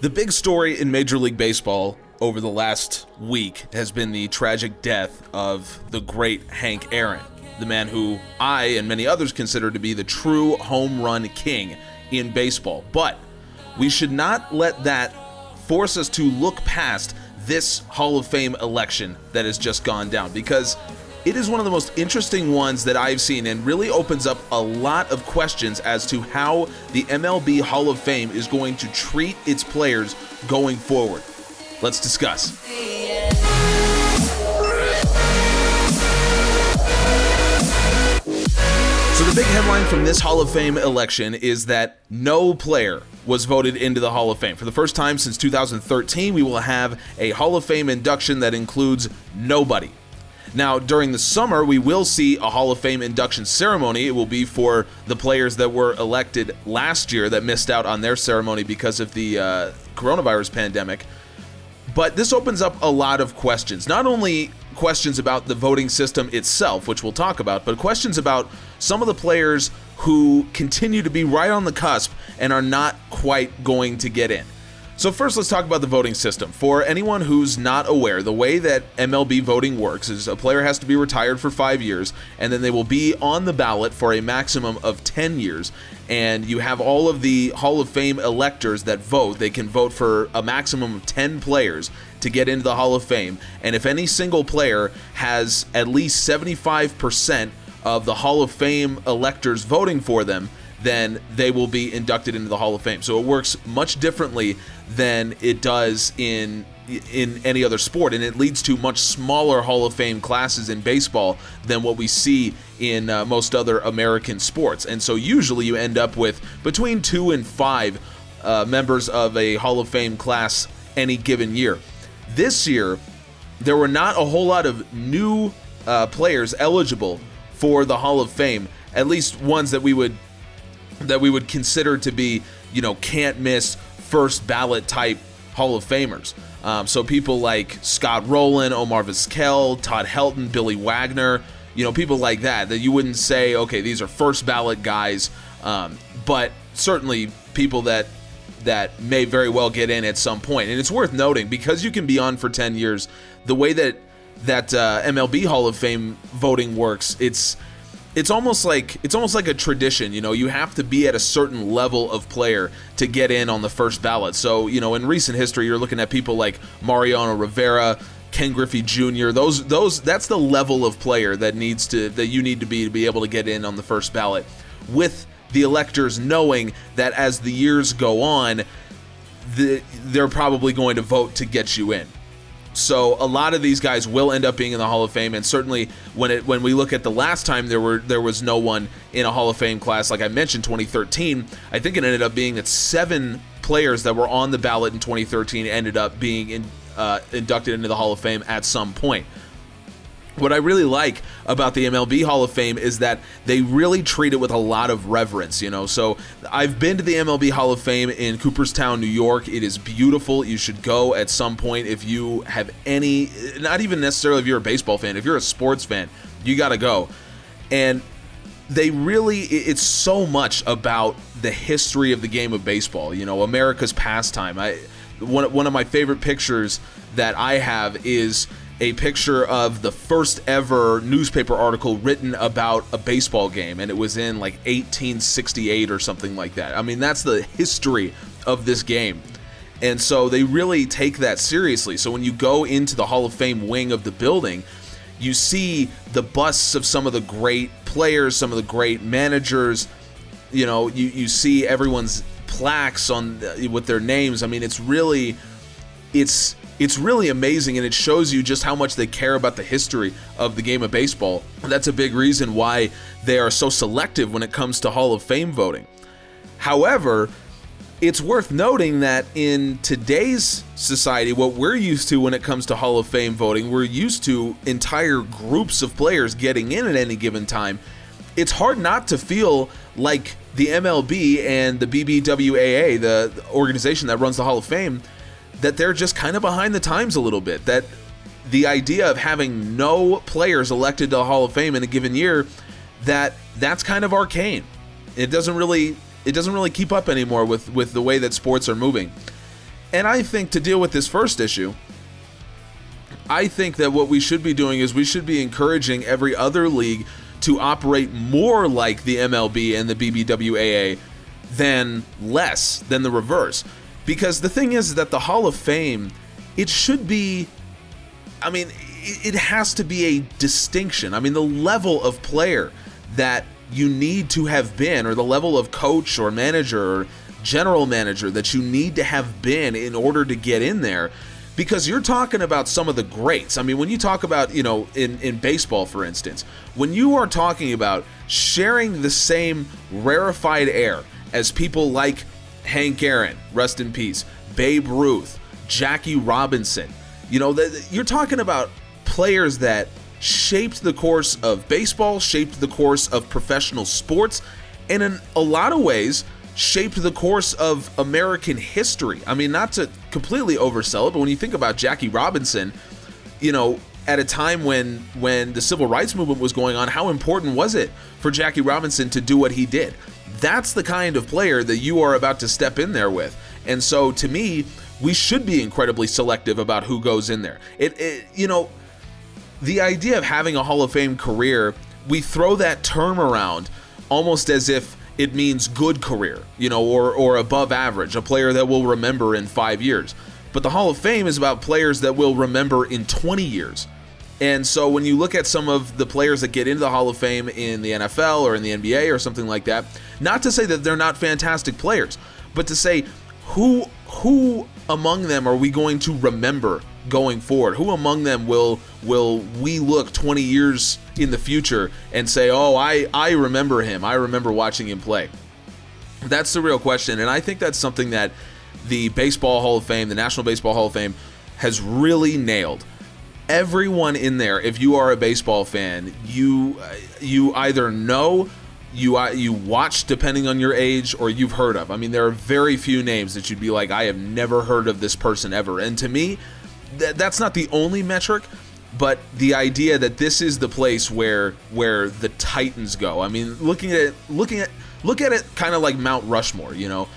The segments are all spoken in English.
The big story in Major League Baseball over the last week has been the tragic death of the great Hank Aaron, the man who I and many others consider to be the true home run king in baseball. But we should not let that force us to look past this Hall of Fame election that has just gone down because it is one of the most interesting ones that I've seen and really opens up a lot of questions as to how the MLB Hall of Fame is going to treat its players going forward. Let's discuss. So, the big headline from this Hall of Fame election is that no player was voted into the Hall of Fame. For the first time since 2013, we will have a Hall of Fame induction that includes nobody. Now, during the summer, we will see a Hall of Fame induction ceremony. It will be for the players that were elected last year that missed out on their ceremony because of the uh, coronavirus pandemic. But this opens up a lot of questions. Not only questions about the voting system itself, which we'll talk about, but questions about some of the players who continue to be right on the cusp and are not quite going to get in. So first, let's talk about the voting system. For anyone who's not aware, the way that MLB voting works is a player has to be retired for five years, and then they will be on the ballot for a maximum of 10 years. And you have all of the Hall of Fame electors that vote. They can vote for a maximum of 10 players to get into the Hall of Fame. And if any single player has at least 75% of the Hall of Fame electors voting for them, then they will be inducted into the Hall of Fame. So it works much differently than it does in in any other sport and it leads to much smaller Hall of Fame classes in baseball than what we see in uh, most other American sports. And so usually you end up with between 2 and 5 uh, members of a Hall of Fame class any given year. This year there were not a whole lot of new uh, players eligible for the Hall of Fame, at least ones that we would that we would consider to be, you know, can't miss first ballot type Hall of Famers. Um, so people like Scott Rolen, Omar Vizquel, Todd Helton, Billy Wagner, you know, people like that, that you wouldn't say, okay, these are first ballot guys, um, but certainly people that that may very well get in at some point. And it's worth noting because you can be on for 10 years, the way that that uh, MLB Hall of Fame voting works, it's it's almost like it's almost like a tradition you know you have to be at a certain level of player to get in on the first ballot so you know in recent history you're looking at people like Mariano Rivera Ken Griffey Jr. those those that's the level of player that needs to that you need to be to be able to get in on the first ballot with the electors knowing that as the years go on the, they're probably going to vote to get you in so a lot of these guys will end up being in the Hall of Fame, and certainly when it when we look at the last time there were there was no one in a Hall of Fame class, like I mentioned, 2013. I think it ended up being that seven players that were on the ballot in 2013 ended up being in, uh, inducted into the Hall of Fame at some point what I really like about the MLB Hall of Fame is that they really treat it with a lot of reverence, you know. So I've been to the MLB Hall of Fame in Cooperstown, New York. It is beautiful. You should go at some point if you have any, not even necessarily if you're a baseball fan, if you're a sports fan, you got to go. And they really, it's so much about the history of the game of baseball, you know, America's pastime. I, one, one of my favorite pictures that I have is a picture of the first ever newspaper article written about a baseball game, and it was in like 1868 or something like that. I mean, that's the history of this game. And so they really take that seriously. So when you go into the Hall of Fame wing of the building, you see the busts of some of the great players, some of the great managers. You know, you, you see everyone's plaques on uh, with their names. I mean, it's really it's it's really amazing and it shows you just how much they care about the history of the game of baseball. That's a big reason why they are so selective when it comes to Hall of Fame voting. However, it's worth noting that in today's society, what we're used to when it comes to Hall of Fame voting, we're used to entire groups of players getting in at any given time. It's hard not to feel like the MLB and the BBWAA, the organization that runs the Hall of Fame, that they're just kind of behind the times a little bit. That the idea of having no players elected to the Hall of Fame in a given year, that that's kind of arcane. It doesn't really it doesn't really keep up anymore with with the way that sports are moving. And I think to deal with this first issue, I think that what we should be doing is we should be encouraging every other league to operate more like the MLB and the BBWAA than less than the reverse. Because the thing is that the Hall of Fame, it should be, I mean, it has to be a distinction. I mean, the level of player that you need to have been, or the level of coach or manager or general manager that you need to have been in order to get in there because you're talking about some of the greats. I mean, when you talk about, you know, in, in baseball, for instance, when you are talking about sharing the same rarefied air as people like Hank Aaron, rest in peace, Babe Ruth, Jackie Robinson, you know, you're talking about players that shaped the course of baseball, shaped the course of professional sports, and in a lot of ways, shaped the course of American history. I mean, not to completely oversell it, but when you think about Jackie Robinson, you know, at a time when when the civil rights movement was going on, how important was it for Jackie Robinson to do what he did? That's the kind of player that you are about to step in there with. And so to me, we should be incredibly selective about who goes in there. It, it you know, the idea of having a Hall of Fame career, we throw that term around almost as if it means good career, you know, or, or above average, a player that will remember in five years. But the Hall of Fame is about players that will remember in 20 years. And so when you look at some of the players that get into the Hall of Fame in the NFL or in the NBA or something like that, not to say that they're not fantastic players, but to say who who among them are we going to remember going forward? Who among them will will we look 20 years in the future and say, "Oh, I I remember him. I remember watching him play." That's the real question, and I think that's something that the Baseball Hall of Fame, the National Baseball Hall of Fame has really nailed. Everyone in there, if you are a baseball fan, you you either know you uh, you watch depending on your age or you've heard of. I mean, there are very few names that you'd be like, I have never heard of this person ever. And to me, th- that's not the only metric, but the idea that this is the place where where the Titans go. I mean, looking at looking at look at it kind of like Mount Rushmore. You know,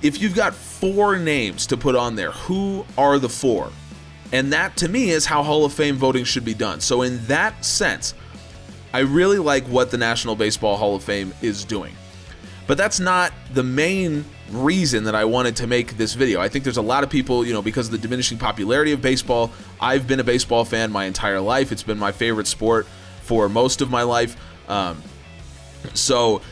if you've got four names to put on there, who are the four? And that to me is how Hall of Fame voting should be done. So in that sense I really like what the National Baseball Hall of Fame is doing. But that's not the main reason that I wanted to make this video. I think there's a lot of people, you know, because of the diminishing popularity of baseball. I've been a baseball fan my entire life. It's been my favorite sport for most of my life. Um, so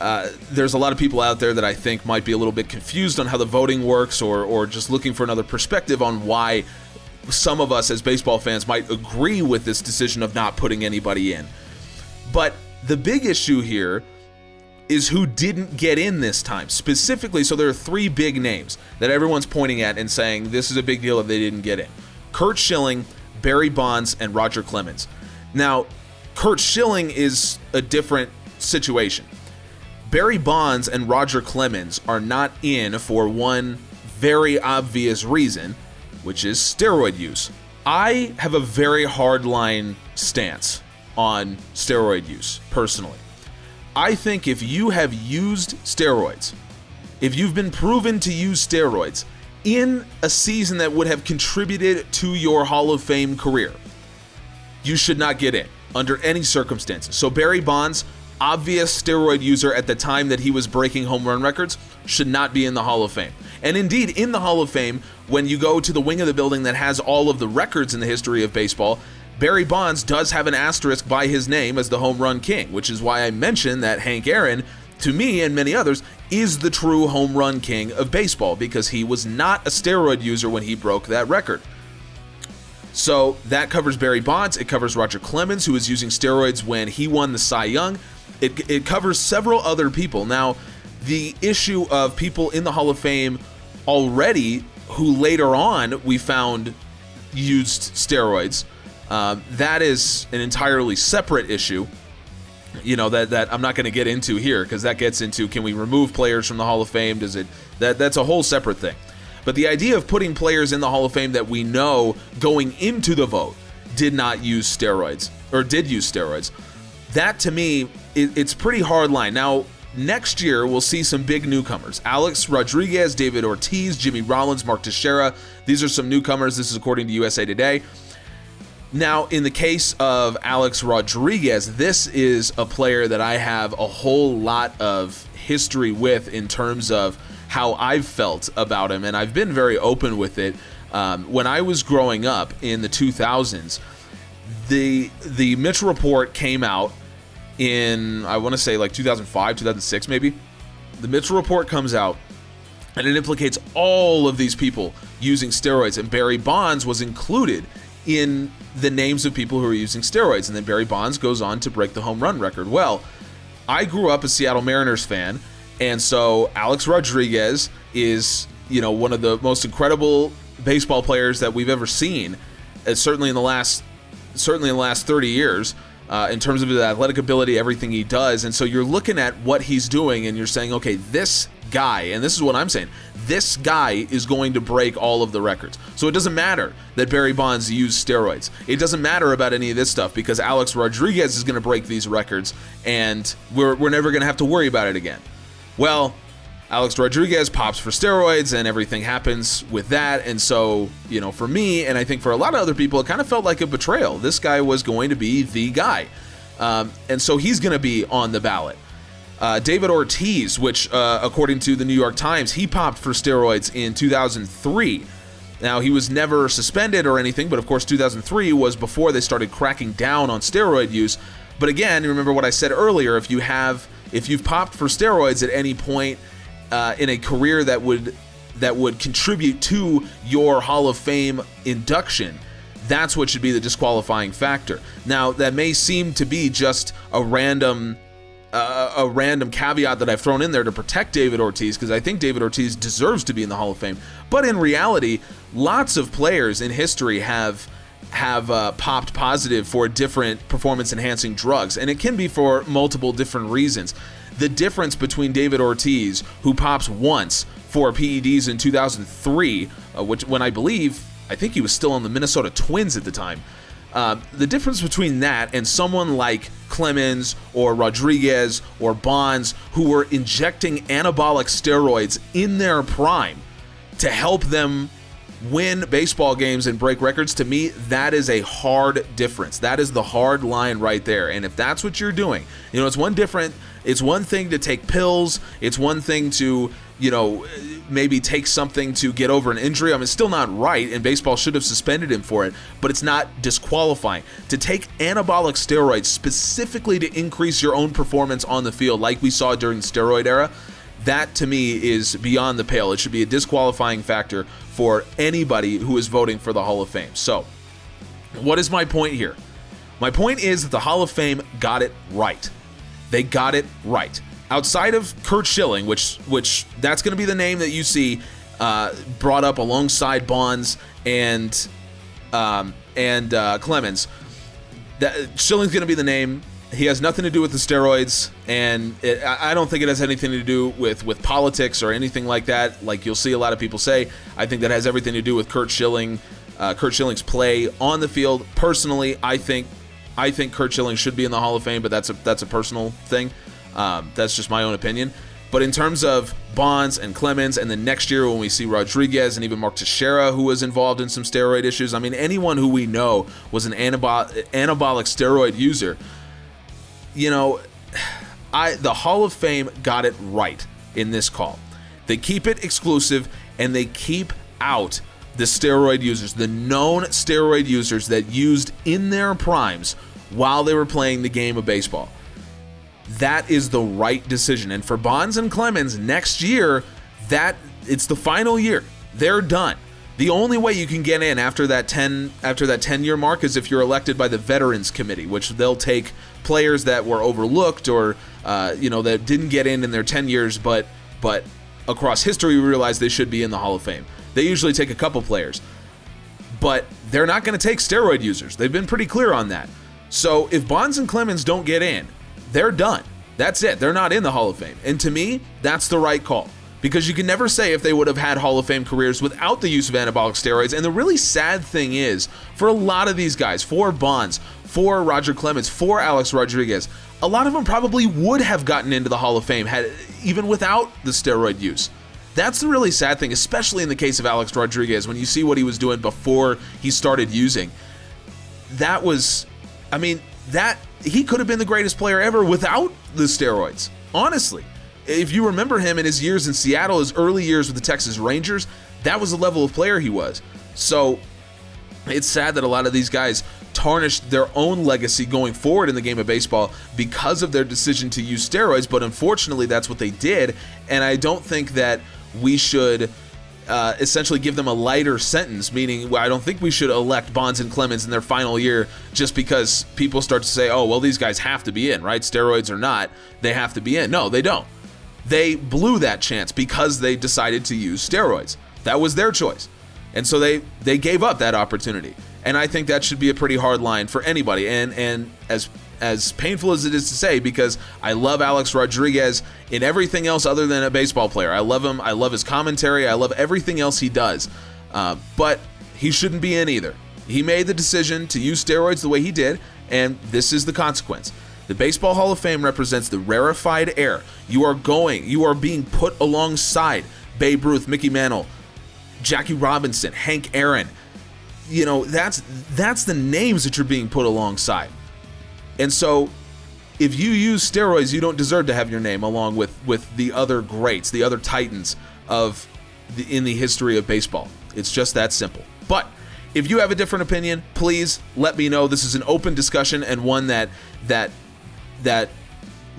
uh, there's a lot of people out there that I think might be a little bit confused on how the voting works or, or just looking for another perspective on why some of us as baseball fans might agree with this decision of not putting anybody in. But the big issue here is who didn't get in this time specifically. So there are three big names that everyone's pointing at and saying this is a big deal if they didn't get in Curt Schilling, Barry Bonds, and Roger Clemens. Now, Curt Schilling is a different situation. Barry Bonds and Roger Clemens are not in for one very obvious reason, which is steroid use. I have a very hard line stance on steroid use, personally. I think if you have used steroids, if you've been proven to use steroids in a season that would have contributed to your Hall of Fame career, you should not get in under any circumstances. So Barry Bonds, obvious steroid user at the time that he was breaking home run records, should not be in the Hall of Fame. And indeed, in the Hall of Fame, when you go to the wing of the building that has all of the records in the history of baseball, Barry Bonds does have an asterisk by his name as the home run king, which is why I mentioned that Hank Aaron, to me and many others, is the true home run king of baseball because he was not a steroid user when he broke that record. So that covers Barry Bonds. It covers Roger Clemens, who was using steroids when he won the Cy Young. It, it covers several other people. Now, the issue of people in the Hall of Fame already who later on we found used steroids um, that is an entirely separate issue. You know that that I'm not going to get into here because that gets into can we remove players from the Hall of Fame? Does it that that's a whole separate thing. But the idea of putting players in the Hall of Fame that we know going into the vote did not use steroids or did use steroids, that to me it, it's pretty hard line. Now next year we'll see some big newcomers Alex Rodriguez, David Ortiz, Jimmy Rollins, Mark Teixeira. These are some newcomers. This is according to USA Today. Now, in the case of Alex Rodriguez, this is a player that I have a whole lot of history with in terms of how I've felt about him, and I've been very open with it. Um, when I was growing up in the 2000s, the the Mitchell report came out in I want to say like 2005, 2006 maybe. The Mitchell report comes out and it implicates all of these people using steroids and Barry Bonds was included in the names of people who are using steroids and then Barry Bonds goes on to break the home run record. Well, I grew up a Seattle Mariners fan and so Alex Rodriguez is, you know, one of the most incredible baseball players that we've ever seen, uh, certainly in the last certainly in the last 30 years uh, in terms of his athletic ability, everything he does. And so you're looking at what he's doing and you're saying, okay, this guy, and this is what I'm saying, this guy is going to break all of the records. So it doesn't matter that Barry Bonds used steroids. It doesn't matter about any of this stuff because Alex Rodriguez is going to break these records and we're, we're never going to have to worry about it again. Well, Alex Rodriguez pops for steroids and everything happens with that. And so, you know, for me, and I think for a lot of other people, it kind of felt like a betrayal. This guy was going to be the guy. Um, and so he's going to be on the ballot. Uh, David Ortiz, which, uh, according to the New York Times, he popped for steroids in 2003. Now, he was never suspended or anything, but of course, 2003 was before they started cracking down on steroid use. But again, remember what I said earlier if you have, if you've popped for steroids at any point, uh, in a career that would that would contribute to your Hall of Fame induction. That's what should be the disqualifying factor. Now, that may seem to be just a random uh, a random caveat that I've thrown in there to protect David Ortiz because I think David Ortiz deserves to be in the Hall of Fame. But in reality, lots of players in history have have uh, popped positive for different performance enhancing drugs, and it can be for multiple different reasons the difference between David Ortiz, who pops once for PEDs in 2003, uh, which when I believe, I think he was still on the Minnesota Twins at the time. Uh, the difference between that and someone like Clemens or Rodriguez or Bonds, who were injecting anabolic steroids in their prime to help them win baseball games and break records, to me, that is a hard difference. That is the hard line right there. And if that's what you're doing, you know, it's one different, it's one thing to take pills, it's one thing to, you know, maybe take something to get over an injury. I mean, it's still not right, and baseball should have suspended him for it, but it's not disqualifying. To take anabolic steroids specifically to increase your own performance on the field, like we saw during the steroid era, that to me is beyond the pale. It should be a disqualifying factor for anybody who is voting for the Hall of Fame. So, what is my point here? My point is that the Hall of Fame got it right. They got it right. Outside of Curt Schilling, which which that's going to be the name that you see uh, brought up alongside Bonds and um, and uh, Clemens, that Schilling's going to be the name he has nothing to do with the steroids, and it, I don't think it has anything to do with with politics or anything like that. Like you'll see a lot of people say, I think that has everything to do with Curt Schilling, uh, Curt Schilling's play on the field. Personally, I think I think Curt Schilling should be in the Hall of Fame, but that's a that's a personal thing. Um, that's just my own opinion. But in terms of Bonds and Clemens, and then next year when we see Rodriguez and even Mark Teixeira, who was involved in some steroid issues, I mean, anyone who we know was an anabolic steroid user you know, I the Hall of Fame got it right in this call. They keep it exclusive and they keep out the steroid users, the known steroid users that used in their primes while they were playing the game of baseball. That is the right decision. And for Bonds and Clemens next year, that it's the final year. They're done. The only way you can get in after that 10 after that 10 year mark is if you're elected by the Veterans Committee, which they'll take players that were overlooked or uh, you know that didn't get in in their 10 years, but but across history we realize they should be in the Hall of Fame. They usually take a couple players, but they're not going to take steroid users. They've been pretty clear on that. So if Bonds and Clemens don't get in, they're done. That's it. They're not in the Hall of Fame. And to me, that's the right call because you can never say if they would have had Hall of Fame careers without the use of anabolic steroids. And the really sad thing is, for a lot of these guys, for Bonds, for Roger Clemens, for Alex Rodriguez, a lot of them probably would have gotten into the Hall of Fame had even without the steroid use. That's the really sad thing, especially in the case of Alex Rodriguez, when you see what he was doing before he started using. That was, I mean, that he could have been the greatest player ever without the steroids. Honestly, if you remember him in his years in Seattle, his early years with the Texas Rangers, that was the level of player he was. So it's sad that a lot of these guys tarnished their own legacy going forward in the game of baseball because of their decision to use steroids, but unfortunately, that's what they did. And I don't think that we should. Uh, essentially give them a lighter sentence, meaning I don't think we should elect Bonds and Clemens in their final year just because people start to say, oh, well, these guys have to be in, right? Steroids or not, they have to be in. No, they don't. They blew that chance because they decided to use steroids. That was their choice. And so they they gave up that opportunity. And I think that should be a pretty hard line for anybody. And and as as painful as it is to say, because I love Alex Rodriguez in everything else other than a baseball player. I love him. I love his commentary. I love everything else he does. Uh, but he shouldn't be in either. He made the decision to use steroids the way he did, and this is the consequence. The Baseball Hall of Fame represents the rarefied air. You are going, you are being put alongside Babe Ruth, Mickey Mantle, Jackie Robinson, Hank Aaron. You know, that's that's the names that you're being put alongside. And so if you use steroids, you don't deserve to have your name along with with the other greats, the other titans of the, in the history of baseball. It's just that simple. But if you have a different opinion, please let me know. This is an open discussion and one that that that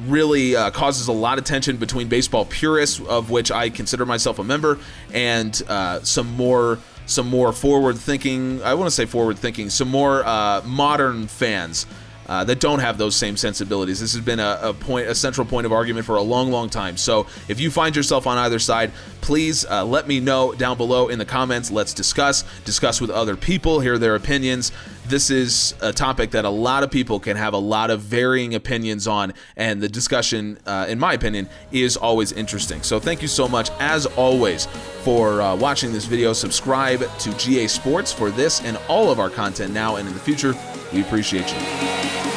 really uh, causes a lot of tension between baseball purists, of which I consider myself a member, and uh, some more some more forward thinking. I want to say forward thinking. Some more uh, modern fans uh, that don't have those same sensibilities. This has been a, a, point, a central point of argument for a long, long time. So if you find yourself on either side, please uh, let me know down below in the comments. Let's discuss, discuss with other people, hear their opinions. This is a topic that a lot of people can have a lot of varying opinions on, and the discussion, uh, in my opinion, is always interesting. So thank you so much, as always, for uh, watching this video. Subscribe to GA Sports for this and all of our content now and in the future. We appreciate you.